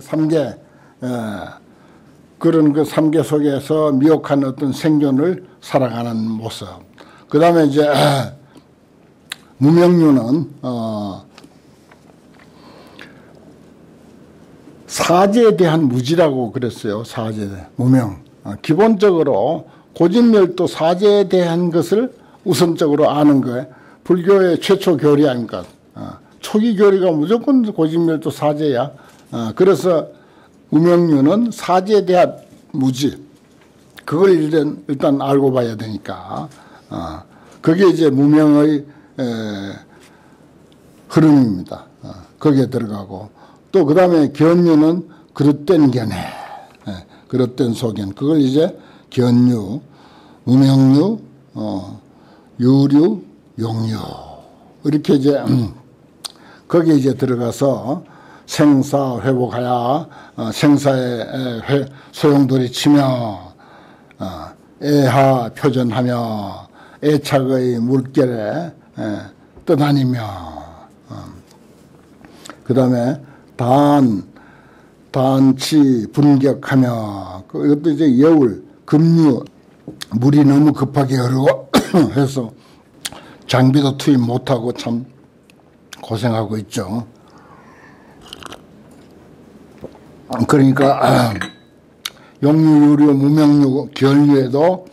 삼계 그런 그 삼계 속에서 미혹한 어떤 생존을 살아가는 모습. 그 다음에 이제 무명류는 어 사제에 대한 무지라고 그랬어요. 사제 무명. 어, 기본적으로 고진멸도 사제에 대한 것을 우선적으로 아는 거예요. 불교의 최초 교리 아닙니까? 어, 초기 교리가 무조건 고진멸도 사제야. 어, 그래서 무명류는 사제에 대한 무지. 그걸 일단, 일단 알고 봐야 되니까. 그게 이제 무명의 흐름입니다. 거기에 들어가고. 또 그 다음에 견유는 그릇된 견해. 그릇된 소견. 그걸 이제 견유, 무명류, 어, 유류, 용류. 이렇게 이제, 음, 거기에 이제 들어가서 생사 회복하야, 어, 생사의 회, 소용돌이 치며, 어, 애하 표전하며, 애착의 물결에 에, 떠다니며, 어. 그 다음에 단, 단치 분격하며 그것도 이제 여울 급류 물이 너무 급하게 흐르고 해서 장비도 투입 못하고 참 고생하고 있죠. 그러니까 용류, 유류, 무명류, 결류에도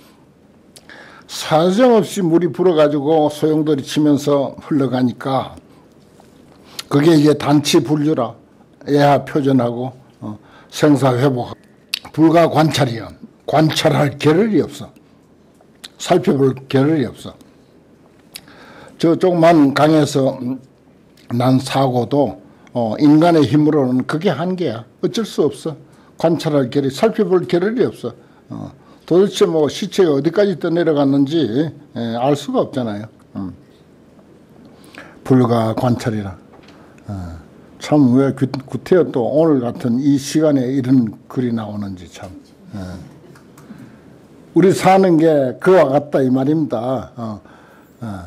사정없이 물이 불어가지고 소용돌이 치면서 흘러가니까 그게 이제 단치 분류라 애하 표전하고 어, 생사 회복 불가 관찰이요. 관찰할 겨를이 없어. 살펴볼 겨를이 없어. 저 조그만 강에서 난 사고도 어, 인간의 힘으로는 그게 한계야. 어쩔 수 없어. 관찰할 겨를, 살펴볼 겨를이 없어. 어, 도대체 뭐 시체가 어디까지 떠내려갔는지 에, 예, 알 수가 없잖아요. 음. 불가 관찰이라. 어. 참왜 구태여 또 오늘 같은 이 시간에 이런 글이 나오는지 참. 예. 우리 사는 게 그와 같다 이 말입니다. 어, 어.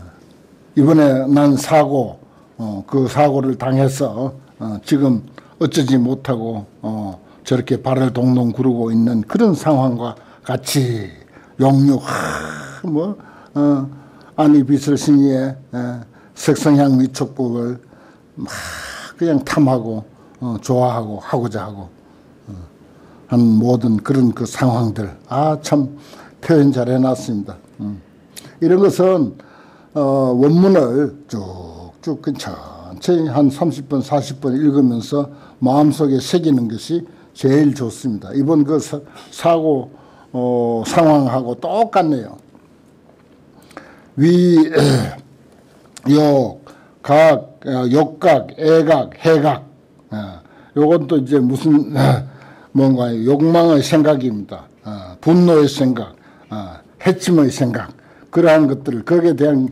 이번에 난 사고 어, 그 사고를 당해서 어, 지금 어쩌지 못하고 어, 저렇게 발을 동동 구르고 있는 그런 상황과 같이 용육 뭐 어, 아니 빛을 신이의 색성향 위촉법을 막 그냥 탐하고 어, 좋아하고 하고자 하고 어, 한 모든 그런 그 상황들 아 참 표현 잘 해놨습니다. 음. 이런 것은 어, 원문을 쭉 쭉그 천천히 한 30번 40번 읽으면서 마음속에 새기는 것이 제일 좋습니다. 이번 그 사, 고 어, 상황하고 똑같네요. 위, 욕, 각, 어, 욕각, 애각, 해각. 어, 요건 또 이제 무슨 어, 뭔가 욕망의 생각입니다. 분노의 생각, 해침의 생각 그러한 것들을 거기에 대한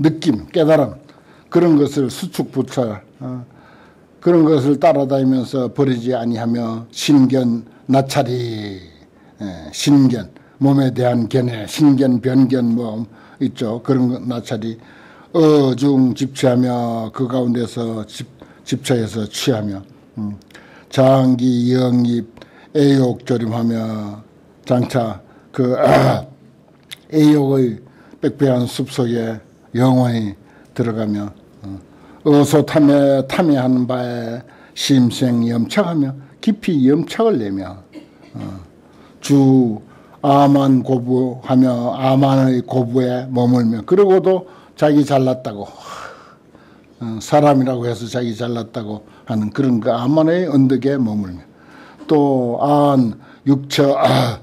느낌, 깨달음 그런 것을 수축부처 그런 것을 따라다니면서 버리지 아니하며 신견 나찰이 신견 몸에 대한 견해 신견 변견 뭐 있죠 그런 나찰이 어중 집취하며 그 가운데서 집, 집처에서 취하며 음. 장기 영입 애욕 조림하며 장차 그 아, 애욕의 빽빽한 숲속에 영원히 들어가며 어, 어소 탐해 탐해하는 바에 심생 염착하며 깊이 염착을 내며 어, 주 아만 고부하며 아만의 고부에 머물며 그러고도 자기 잘났다고 어, 사람이라고 해서 자기 잘났다고 하는 그런 그 아만의 언덕에 머물며 또 안 육처 아,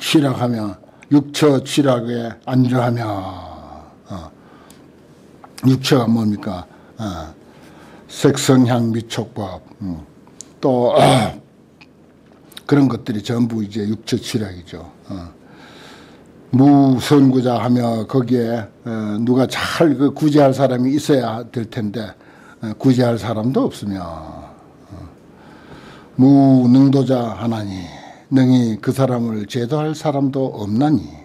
취락하며 육처 취락에 안주하며 어, 육처가 뭡니까 어, 색성향 미촉법 음, 또 아, 그런 것들이 전부 이제 육처 취락이죠. 어. 무선구자 하며 거기에 어, 누가 잘 그 구제할 사람이 있어야 될 텐데 어, 구제할 사람도 없으며 어, 무능도자 하나니 능히 그 사람을 제도할 사람도 없나니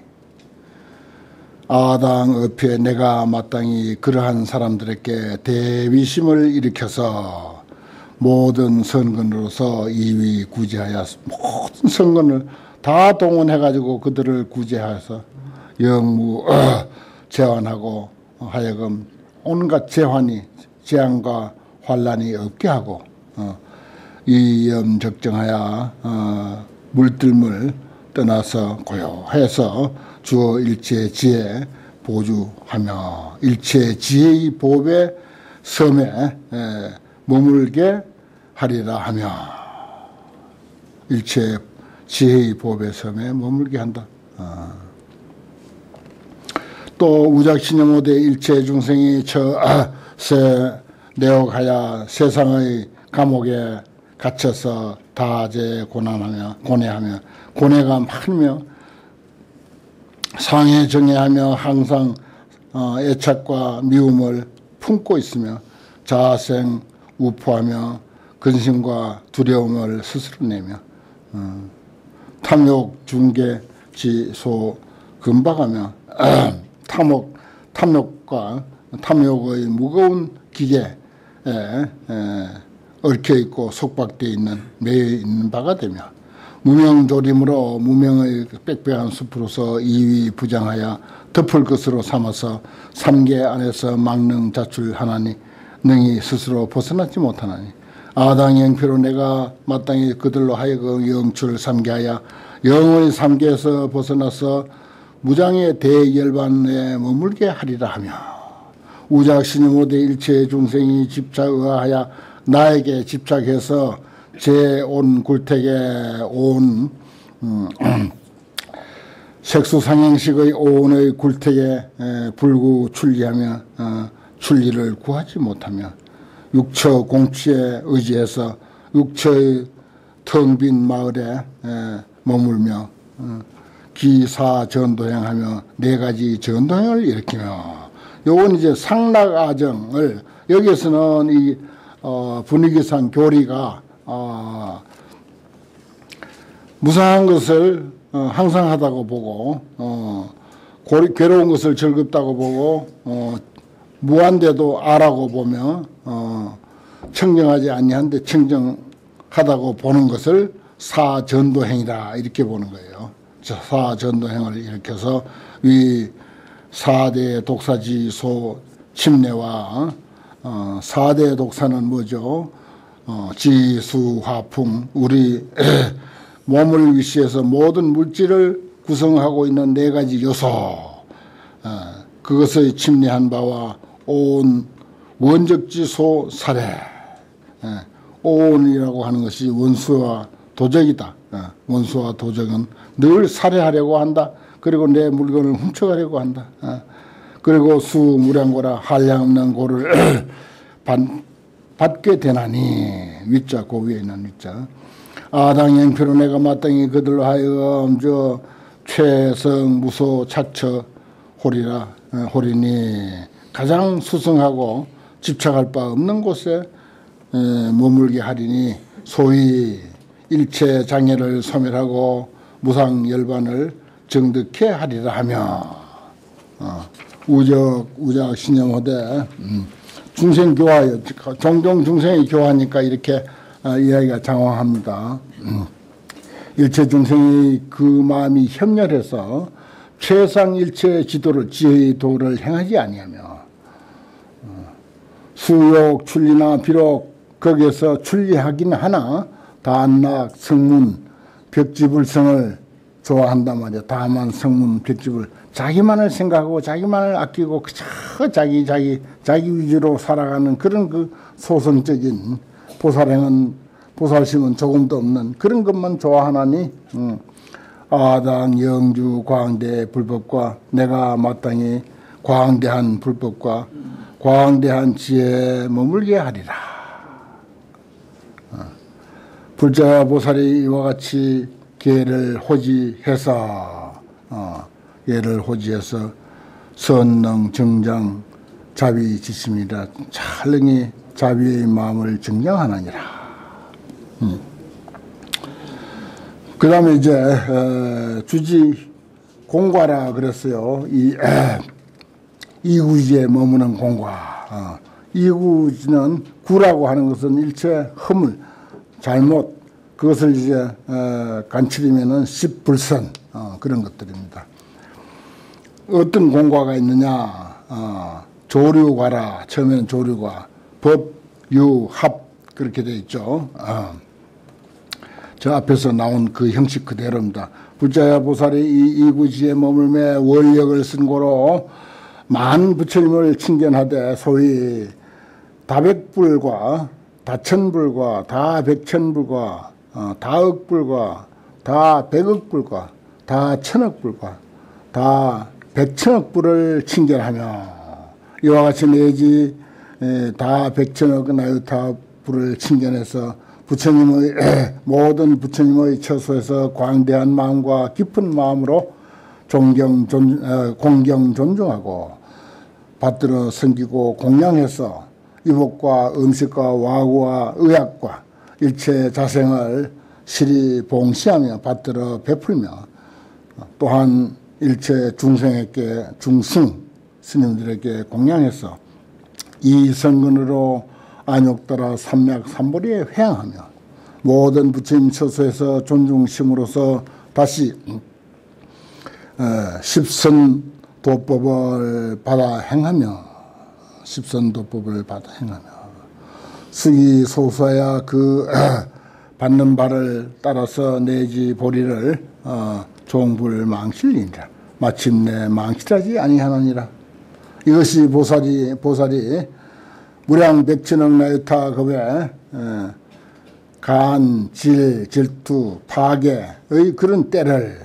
아당 앞에 내가 마땅히 그러한 사람들에게 대위심을 일으켜서 모든 선근으로서 이위 구제하여 모든 선근을 다 동원해가지고 그들을 구제하여서 영무 어, 재환하고 하여금 온갖 재환이 재앙과 환란이 없게 하고 어, 이염 적정하여 어, 물들물 떠나서 고요해서 주어 일체 지혜 보주하며 일체 지혜의 보배 섬에 에, 머물게 하리라 하며 일체 지혜의 보배 섬에 머물게 한다. 어. 또 우작신여모대 일체 중생이 저세 내어가야 세상의 감옥에 갇혀서 다제 고난하며 고뇌하며 고뇌가 많으며 상해 정해하며 항상 어, 애착과 미움을 품고 있으며 자생 우포하며 근심과 두려움을 스스로 내며 어, 탐욕 중계 지소 금박하며 탐욕 탐욕과 탐욕의 무거운 기계에 얽혀 있고 속박되어 있는 매여 있는 바가 되며 무명조림으로 무명의 빽빽한 숲으로서 이위 부장하여 덮을 것으로 삼아서 삼계 안에서 막능 자출하나니 능히 스스로 벗어나지 못하나니 아당 영표로 내가 마땅히 그들로 하여금 영출을 삼게 하여 영원히 삼계에서 벗어나서 무장의 대열반에 머물게 하리라 하며 우작신이 모두 일체 중생이 집착하여 나에게 집착해서 제온 굴택에 온 음, 색수상행식의 오온의 굴택에 불구 출리하며 어, 출리를 구하지 못하며 육처 공치에 의지해서 육처의 텅 빈 마을에 머물며 어, 기사 전도행하며 네 가지 전도행을 일으키며 요건 이제 상락아정을 여기에서는 이 어, 분위기상 교리가 어, 무상한 것을 어, 항상 하다고 보고 어, 고리, 괴로운 것을 즐겁다고 보고 어, 무한대도 아라고 보며 어, 청정하지 아니한데 청정하다고 보는 것을 사전도행이다 이렇게 보는 거예요. 사전도행을 일으켜서 위 사대 독사지소 침례와 어, 사대 독사는 뭐죠? 어, 지수, 화풍, 우리 몸을 위시해서 모든 물질을 구성하고 있는 네 가지 요소, 어, 그것의 침례한 바와 온 원적지소 사례, 예, 온이라고 하는 것이 원수와 도적이다. 어, 원수와 도적은 늘 살해하려고 한다. 그리고 내 물건을 훔쳐가려고 한다. 어, 그리고 수 무량고라 한량없는 고를 받게 되나니 위자 고 위에 있는 위자 아당 형표로 내가 마땅히 그들로 하여금 저 최성 무소 차처 홀이라 어, 홀이니 가장 수승하고 집착할 바 없는 곳에 머물게 하리니 소위 일체 장애를 소멸하고 무상 열반을 정득해 하리라 하며 어, 우적 우적 신념호대 음. 중생 교화요. 종종 중생이 교화니까 이렇게 어, 이야기가 장황합니다. 음. 일체 중생이 그 마음이 협렬해서 최상 일체 지도를 지혜의 도를 행하지 아니하며 어, 수욕 출리나 비록 거기에서 출리하긴 하나 단락 성문 벽지불성을 좋아한단 말이야. 다만 성문 벽집을 자기만을 생각하고 자기만을 아끼고 그저 자기 자기 자기 위주로 살아가는 그런 그 소성적인 보살행은 보살심은 조금도 없는 그런 것만 좋아하나니 음. 아당 영주 광대 불법과 내가 마땅히 광대한 불법과 광대한 지혜에 머물게 하리라. 어. 불자 보살이 이와 같이 개를 호지해서 어, 얘를 호지해서 선능 정장 자비 지심이라 찰능히 자비의 마음을 정량하느니라. 음. 그 다음에 이제 어, 주지 공과라 그랬어요. 이 이구지에 머무는 공과 어, 이구지는 구라고 하는 것은 일체 허물, 잘못 그것을 이제 어, 간추리면은 십불선 어, 그런 것들입니다. 어떤 공과가 있느냐? 어, 조류과라 처음에는 조류과 법, 유, 합 그렇게 돼 있죠. 어. 저 앞에서 나온 그 형식 그대로입니다. 부자야 보살이 이 이구지에 머물매 원력을 쓴 고로 많은 부처님을 칭견하되 소위 다백불과 다천불과 다백천불과 어, 다억불과 다백억불과 다천억불과 다 백천억 불을 칭견하며 이와 같이 내지 다 백천억 나유타 불을 친견해서 부처님의 모든 부처님의 처소에서 광대한 마음과 깊은 마음으로 존경 존, 어, 공경 존중하고 받들어 섬기고 공양해서 의복과 음식과 와구와 의약과 일체 자생을 실이 봉시하며 받들어 베풀며 또한 일체 중생에게 중승 스님들에게 공양해서 이 선근으로 안욕 따라 삼맥 삼보리에 회항하며 모든 부처님 처소에서 존중심으로서 다시 어, 십선 도법을 받아 행하며 십선 도법을 받아 행하며 승이 소수야 그 받는 바를 따라서 내지 보리를 어, 종불 망실이니라 마침내 망실하지 아니하느니라 이것이 보살이 보살이 무량 백천억 나유타 급에 간, 질, 질투, 파괴의 그런 때를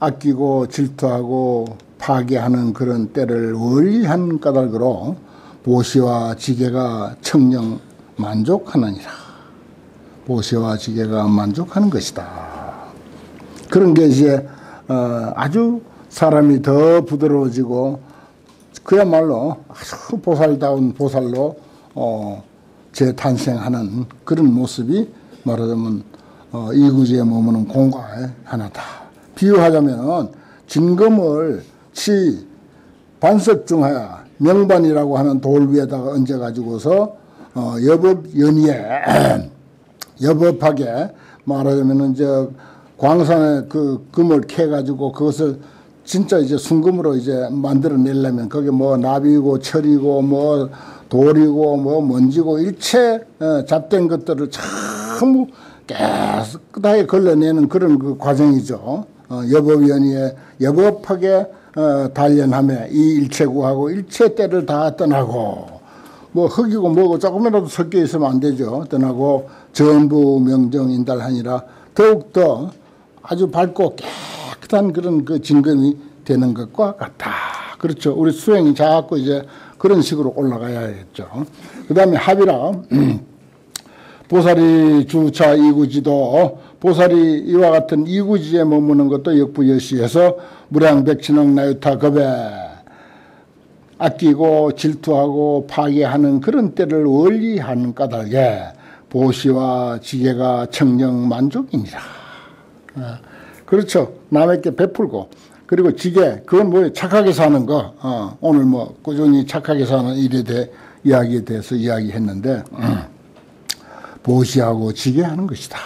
아끼고 질투하고 파괴하는 그런 때를 원리한 까닭으로 보시와 지게가 청령 만족하느니라. 보시와 지게가 만족하는 것이다. 그런 게 이제 어 아주 사람이 더 부드러워지고 그야말로 아주 보살다운 보살로 어, 재탄생하는 그런 모습이 말하자면 어, 이구지에 머무는 공과의 하나다. 비유하자면 진검을 치 반석 중하여 명반이라고 하는 돌 위에다가 얹어 가지고서 어, 여법 연이에 여법하게 말하자면은 저 광산에 그 금을 캐 가지고 그것을 진짜 이제 순금으로 이제 만들어내려면 거기 뭐 나비고 철이고 뭐 돌이고 뭐 먼지고 일체 어, 잡된 것들을 전부 깨끗하게 걸러내는 그런 그 과정이죠. 어, 여법위원회에 여법하게 어, 단련하며 이 일체구하고 일체 때를 다 떠나고 뭐 흙이고 뭐고 조금이라도 섞여 있으면 안 되죠. 떠나고 전부 명정 인달하니라 더욱더 아주 밝고 깨끗 한 그런 그 진검이 되는 것과 같다. 그렇죠. 우리 수행이 자꾸 이제 그런 식으로 올라가야겠죠. 그 다음에 합이라 보살이 주차 이구지도 보살이 이와 같은 이구지에 머무는 것도 역부여시에서 무량백신억 나유타 겁에 아끼고 질투하고 파괴하는 그런 때를 원리하는 까닭에 보시와 지게가 청정 만족이니라. 아, 그렇죠. 남에게 베풀고 그리고 지게 그건 뭐 착하게 사는 거 어, 오늘 뭐 꾸준히 착하게 사는 일에 대해 이야기에 대해서 이야기했는데 음, 보시하고 지게 하는 것이다.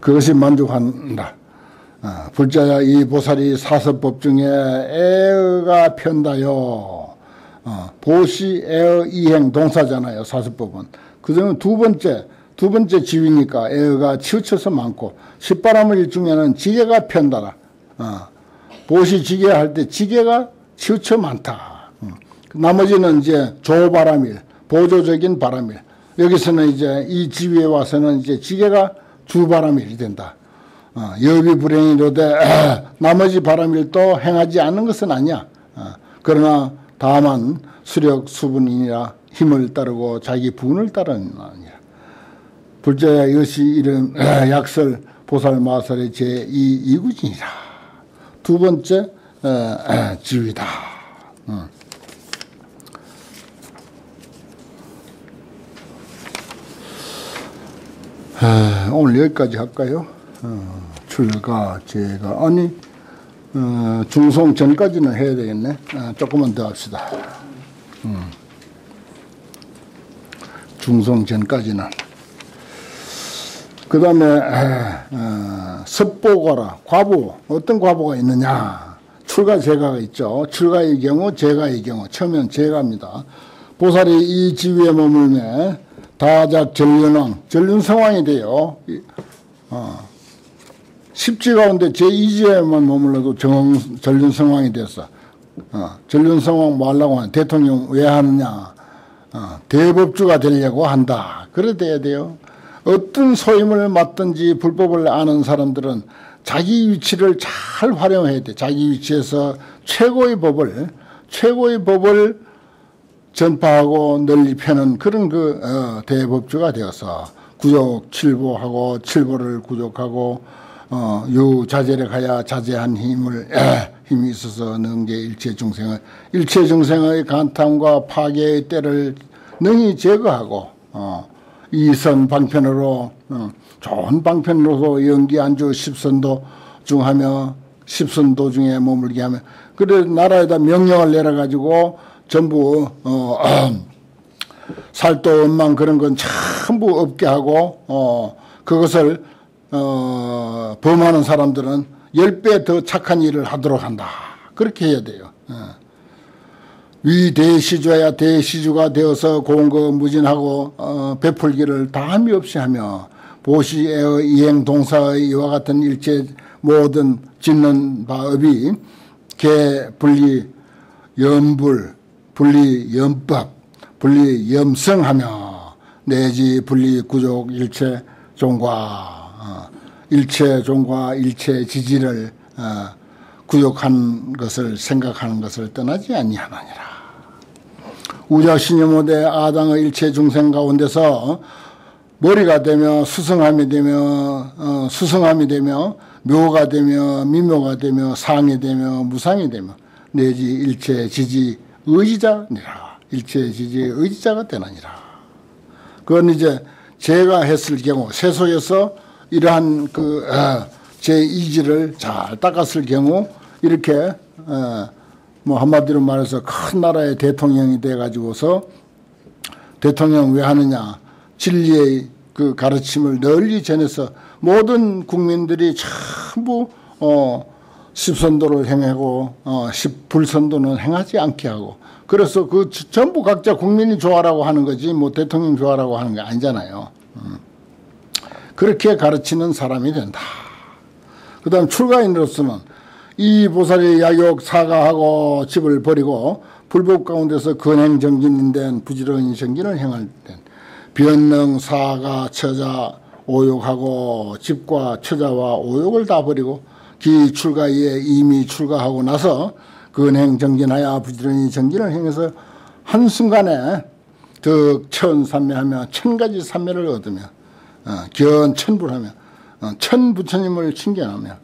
그것이 만족한다. 어, 불자야 이 보살이 사서법 중에 애가 편다요. 어, 보시 애어 이행 동사잖아요. 사서법은. 그중에 두 번째 두 번째 지위니까 애가 치우쳐서 많고 십바람을 일중에는 지게가 편다라. 어, 보시 지게 할 때 지게가 치우쳐 많다. 어. 나머지는 이제 조바람일, 보조적인 바람일. 여기서는 이제 이 지위에 와서는 이제 지게가 주바람일이 된다. 어, 여비 불행이로되 나머지 바람일도 행하지 않는 것은 아니야. 어, 그러나 다만 수력 수분이니라 힘을 따르고 자기 분을 아니라. 불자야 이것이 이름 약설 보살 마살의 제2 이구진이라. 두 번째 지위다. 어. 오늘 여기까지 할까요? 어, 출가 제가 아니 어, 중송 전까지는 해야 되겠네. 어, 조금만 더 합시다. 음. 중성 전까지는. 그 다음에 어, 섭보거라 과부. 어떤 과부가 있느냐? 출가 제가가 있죠. 출가의 경우 제가의 경우 처음엔 제가입니다. 보살이 이 지위에 머물매 다작 전륜왕 전륜성왕이 돼요. 어, 십지 가운데 제2지에만 머물러도 정, 전륜성왕이 됐어. 어, 전륜성왕 뭐 하려고 하냐 대통령 왜 하느냐? 어, 대법주가 되려고 한다. 그래 돼야 돼요 어떤 소임을 맡든지 불법을 아는 사람들은 자기 위치를 잘 활용해야 돼. 자기 위치에서 최고의 법을 최고의 법을 전파하고 널리 펴는 그런 그 어, 대법주가 되어서 구족 칠보하고 칠보를 구족하고 어, 유자재를 가야 자제한 힘을 에, 힘이 있어서 능계 일체 중생을 일체 중생의 간탐과 파괴의 때를 능히 제거하고 어, 이선 방편으로 어, 좋은 방편으로서 연기 안주 십선도 중하며 십선도 중에 머물게 하며 그래 나라에다 명령을 내려 가지고 전부 어, 살도 원망 그런 건 전부 없게 하고 어, 그것을 어, 범하는 사람들은 열 배 더 착한 일을 하도록 한다. 그렇게 해야 돼요. 어. 위 대시주야 대시주가 되어서 공거 무진하고 어, 베풀기를 다함이 없이 하며 보시의 이행 동사의 이와 같은 일체 모든 짓는 바업이 개 분리 염불 분리 염법 분리 염성하며 내지 분리 구족 일체 종과 어, 일체 종과 일체 지지를 어, 구욕한 것을 생각하는 것을 떠나지 아니하느니라. 우자신여모대 아당의 일체 중생 가운데서 머리가 되며 수성함이 되며 어, 수성함이 되며 묘가 되며 미묘가 되며 상이 되며 무상이 되며 내지 일체 지지 의지자니라. 일체 지지 의지자가 되나니라. 그건 이제 제가 했을 경우 세속에서 이러한 그제 어, 이지를 잘 닦았을 경우 이렇게 어, 뭐 한마디로 말해서 큰 나라의 대통령이 돼 가지고서 대통령 왜 하느냐 진리의 그 가르침을 널리 전해서 모든 국민들이 전부 어 십선도를 행하고 어 십불선도는 행하지 않게 하고 그래서 그 전부 각자 국민이 좋아라고 하는 거지 뭐 대통령 좋아라고 하는 게 아니잖아요. 음. 그렇게 가르치는 사람이 된다. 그 다음 출가인으로서는 이 보살이 야욕 사가하고 집을 버리고 불법 가운데서 근행 정진인 부지런히 정진을 행할 때 변능 사가 처자 오욕하고 집과 처자와 오욕을 다 버리고 기 출가에 이미 출가하고 나서 근행 정진하여 부지런히 정진을 행해서 한순간에 득 천삼매하며 천가지 삼매를 얻으며 어, 견 천불하며 어, 천부처님을 칭견하며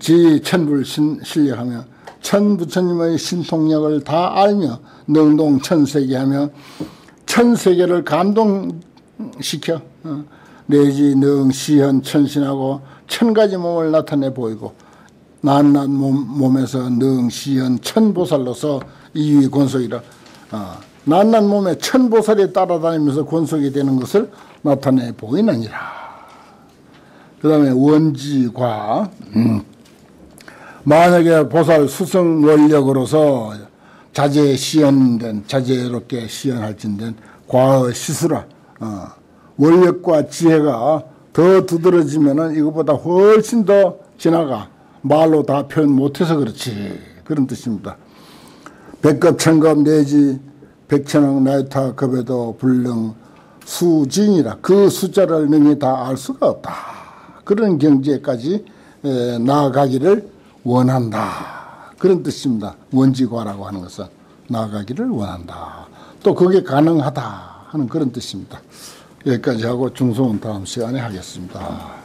지 천불 신실력하며 천부처님의 신통력을 다 알며 능동 천세계하며 천세계를 감동시켜 어, 내지 능 시현 천신하고 천 가지 몸을 나타내 보이고 낱낱 몸, 에서 능 시현 천보살로서 이위 권속이라 어, 낱낱 몸에 천보살이 따라다니면서 권속이 되는 것을 나타내 보이느니라. 그 다음에 원지과 음. 만약에 보살 수성 원력으로서 자제 시연된 자제롭게 시연할진된 과어 시수라 어, 원력과 지혜가 더 두드러지면은 이것보다 훨씬 더 지나가 말로 다 표현 못해서 그렇지 그런 뜻입니다. 백급 천급 내지 백천억 나이타 급에도 불능 수진이라 그 숫자를 능히 다 알 수가 없다. 그런 경지에까지 나아가기를 원한다. 그런 뜻입니다. 원지과라고 하는 것은 나아가기를 원한다. 또 그게 가능하다 하는 그런 뜻입니다. 여기까지 하고 중소은 다음 시간에 하겠습니다.